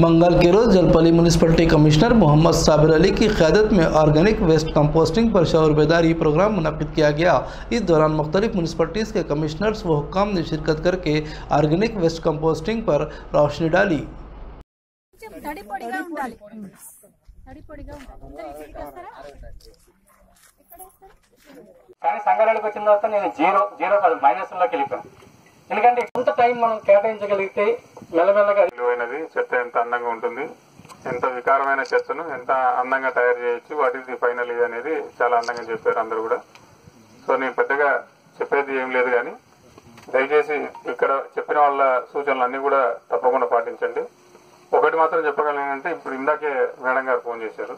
मंगल के रोज जलपली municipality commissioner Mohammed Sabir Ali की क्यादत में ऑर्गेनिक वेस्ट कंपोस्टिंग पर शौर बेदारी प्रोग्राम मुनद किया गया इस दौरान मुख्तलिफ म्यूनिसपलिटीज़ के कमिश्नर्स व हुक्काम ने शिरकत करके ऑर्गेनिक वेस्ट कंपोस्टिंग पर रोशनी डाली కొంచెం తడి పొడిగా ఉండాలి తడి పొడిగా ఉండాలి అందరూ ఇసుక వేస్తారా ఎక్కడ వేస్తారు కానీ సంగారెడ్డికి వచ్చిన తర్వాత నేను జీరో జీరో కాదు మైనస్ లోకి వెళ్ళిపోయాను ఎందుకంటే కొంత టైం మనం కేటాయించగలిగితే మెల్లమెల్లగా విలువైనది చెత్త ఎంత అందంగా ఉంటుంది ఎంత వికారమైన చెత్తను ఎంత అందంగా తయారు చేయొచ్చు వాట్ ఈస్ ది ఫైనల్ ఇది అనేది చాలా అందంగా చెప్పారు అందరూ కూడా. సో నేను పెద్దగా చెప్పేది ఏం లేదు కానీ దయచేసి ఇక్కడ చెప్పిన వాళ్ళ సూచనలు అన్ని కూడా తప్పకుండా పాటించండి. ఒకటి మాత్రం చెప్పగలను ఇప్పుడు ఇందాకే మేడం గారు ఫోన్ చేశారు.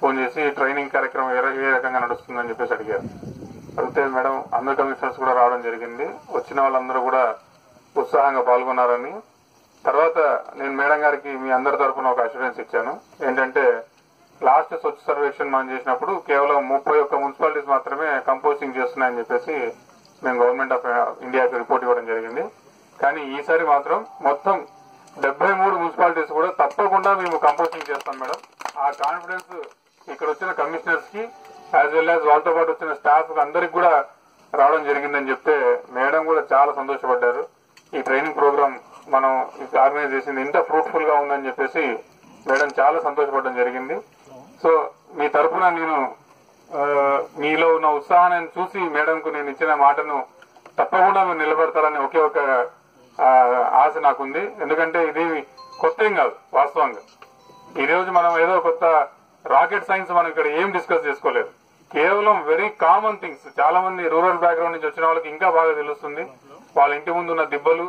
ఫోన్ చేసి ట్రైనింగ్ కార్యక్రమం ఏ ఏ రకంగా నడుస్తుందని చెప్పేసి అడిగారు. అయితే మేడం అందరు కమిషనర్స్ కూడా రావడం జరిగింది. వచ్చిన వాళ్ళందరూ కూడా ఉత్సాహంగా పాల్గొన్నారని. తర్వాత నేను మేడం గారికి మీ అందరి తరఫున ఒక అష్యూరెన్స్ ఇచ్చాను. ఏంటంటే లాస్ట్ స్వచ్ఛ సర్వేక్షణ మనం చేసినప్పుడు కేవలం ముప్పై ఒక్క మున్సిపాలిటీస్ మాత్రమే కంపోజింగ్ చేస్తున్నాయని చెప్పేసి మేము గవర్నమెంట్ ఆఫ్ ఇండియాకి రిపోర్ట్ ఇవ్వడం జరిగింది. కానీ ఈసారి మాత్రం మొత్తం డెబ్బై మూడు మున్సిపాలిటీస్ కూడా తప్పకుండా మేము కంపోజింగ్ చేస్తాం మేడం. ఆ కాన్ఫిడెన్స్ ఇక్కడ వచ్చిన కమిషనర్స్కి యాజ్ వెల్ యాజ్ వాళ్ళతో పాటు వచ్చిన స్టాఫ్ అందరికి కూడా రావడం జరిగిందని చెప్తే మేడం కూడా చాలా సంతోషపడ్డారు. ఈ ట్రైనింగ్ ప్రోగ్రామ్ మనం ఆర్గనైజ్ చేసింది ఇంత ఫ్రూట్ఫుల్గా ఉందని చెప్పేసి మేడం చాలా సంతోషపడడం జరిగింది. సో మీ తరఫున నేను మీలో ఉన్న ఉత్సాహాన్ని చూసి మేడంకు నేను ఇచ్చిన మాటను తప్పకుండా మీరు నిలబెడతారని ఒకే ఒక ఆశ నాకుంది. ఎందుకంటే ఇది కొత్త ఏం కాదు వాస్తవంగా. ఈ రోజు మనం ఏదో కొత్త రాకెట్ సైన్స్ మనం ఇక్కడ ఏం డిస్కస్ చేసుకోలేదు. కేవలం వెరీ కామన్ థింగ్స్ చాలా మంది రూరల్ బ్యాక్గ్రౌండ్ నుంచి వచ్చిన వాళ్ళకి ఇంకా బాగా తెలుస్తుంది. వాళ్ళ ఇంటి ముందు ఉన్న దిబ్బలు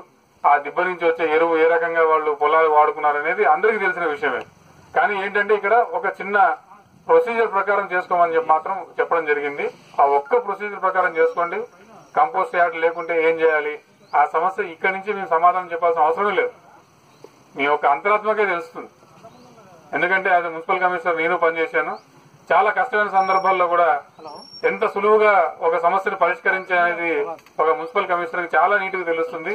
ఆ దిబ్బ నుంచి వచ్చే ఎరువు ఏ రకంగా వాళ్ళు పొలాలు వాడుకున్నారు అనేది అందరికీ తెలిసిన విషయమే. కానీ ఏంటంటే ఇక్కడ ఒక చిన్న ప్రొసీజర్ ప్రకారం చేసుకోమని చెప్పి మాత్రం చెప్పడం జరిగింది. ఆ ఒక్క ప్రొసీజర్ ప్రకారం చేసుకోండి. కంపోస్ట్ యార్డ్ లేకుంటే ఏం చేయాలి? ఆ సమస్య ఇక్కడి నుంచి మేము సమాధానం చెప్పాల్సిన అవసరం లేదు. మీ యొక్క అంతరాత్మకే తెలుస్తుంది. ఎందుకంటే అది మున్సిపల్ కమిషనర్ నేను పనిచేశాను. చాలా కష్టమైన సందర్భాల్లో కూడా ఎంత సులువుగా ఒక సమస్యను పరిష్కరించేది ఒక మున్సిపల్ కమిషనర్ చాలా నీట్గా తెలుస్తుంది.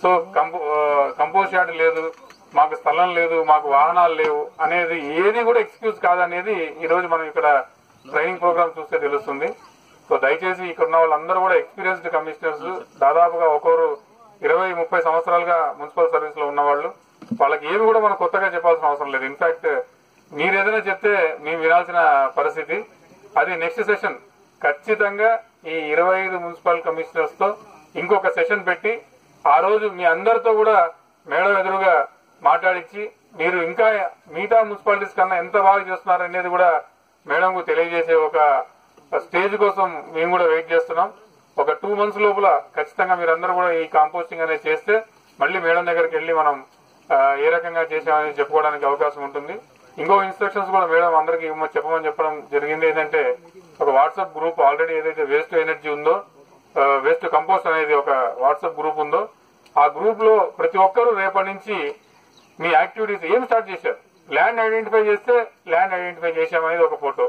సో కంపో కంపోస్ట్ యార్డ్ లేదు మాకు స్థలం లేదు మాకు వాహనాలు లేవు అనేది ఏది కూడా ఎక్స్క్యూజ్ కాదనేది ఈ రోజు మనం ఇక్కడ ట్రైనింగ్ ప్రోగ్రామ్ చూస్తే తెలుస్తుంది. సో దయచేసి ఇక్కడ ఉన్న వాళ్ళందరూ కూడా ఎక్స్పీరియన్స్డ్ కమిషనర్స్ దాదాపుగా ఒకరు ఇరవై ముప్పై సంవత్సరాలుగా మున్సిపల్ సర్వీస్లో ఉన్నవాళ్ళు. వాళ్ళకి ఏమి కూడా మనం కొత్తగా చెప్పాల్సిన అవసరం లేదు. ఇన్ఫాక్ట్ మీరు ఏదైనా చెప్తే మేము వినాల్సిన పరిస్థితి. అది నెక్స్ట్ సెషన్ ఖచ్చితంగా ఈ ఇరవై ఐదు మున్సిపల్ కమిషనర్స్తో ఇంకొక సెషన్ పెట్టి ఆ రోజు మీ అందరితో కూడా మేడం ఎదురుగా మాట్లాడించి మీరు ఇంకా మిగతా మున్సిపాలిటీస్ కన్నా ఎంత బాగా చేస్తున్నారు అనేది కూడా మేడంకు తెలియజేసే ఒక స్టేజ్ కోసం మేము కూడా వెయిట్ చేస్తున్నాం. ఒక టూ మంత్స్ లోపల ఖచ్చితంగా మీరందరూ కూడా ఈ కాంపోస్టింగ్ అనేది చేస్తే మళ్ళీ మేడం దగ్గరికి వెళ్ళి మనం ఏ రకంగా చేసామని చెప్పుకోవడానికి అవకాశం ఉంటుంది. ఇంకో ఇన్స్ట్రక్షన్స్ కూడా మేడం అందరికి చెప్పమని చెప్పడం జరిగింది. ఏంటంటే ఒక వాట్సాప్ గ్రూప్ ఆల్రెడీ ఏదైతే వేస్ట్ ఎనర్జీ ఉందో వేస్ట్ కంపోస్ట్ అనేది ఒక వాట్సాప్ గ్రూప్ ఉందో ఆ గ్రూప్లో ప్రతి ఒక్కరూ రేపటి నుంచి మీ యాక్టివిటీస్ ఏం స్టార్ట్ చేశారు? ల్యాండ్ ఐడెంటిఫై చేస్తే ల్యాండ్ ఐడెంటిఫై చేశామనేది ఒక ఫోటో.